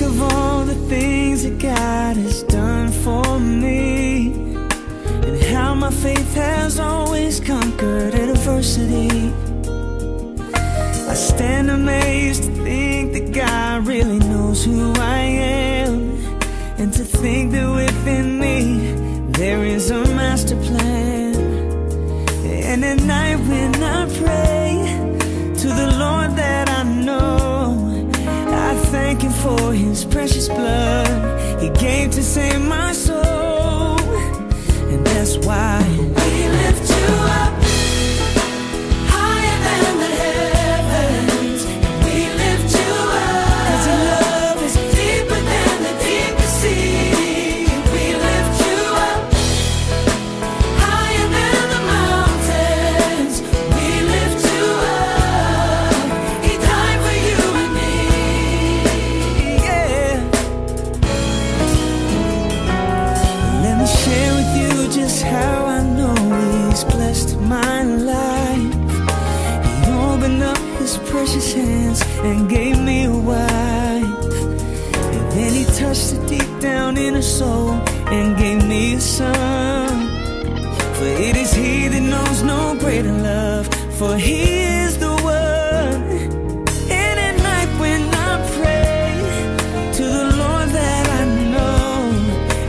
think of all the things that God has done for me, and how my faith has always conquered adversity, I stand amazed to think that God really knows who I am, and to think that within me there is a master plan. And at night when I pray His precious blood He gave to save my soul. And that's why his precious hands and gave me a wife. And then he touched it deep down in her soul and gave me a son. For it is he that knows no greater love, for he is the one. And at night when I pray to the Lord that I know,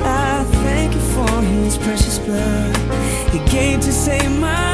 I thank you for his precious blood he came to save my